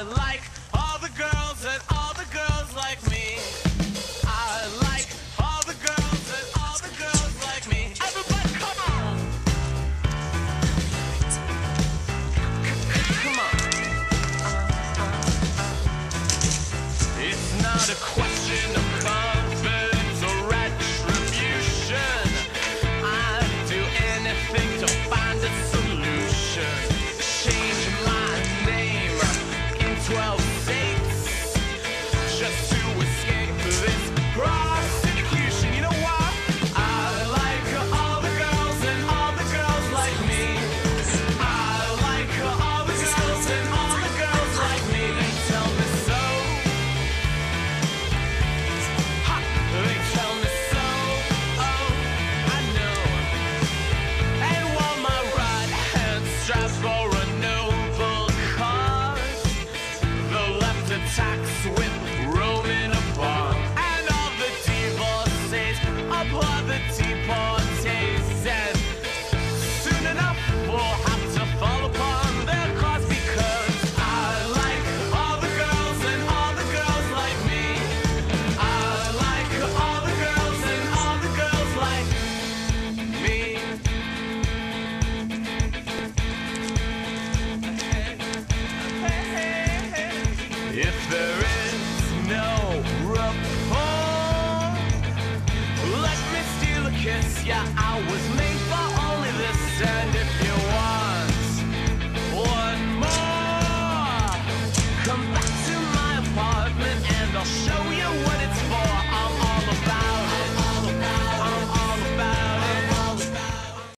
I like all the girls and all the girls like me. I like all the girls and all the girls like me. Everybody, come on! Come on. It's not a question. The reality. guess, yeah, I was made for only this.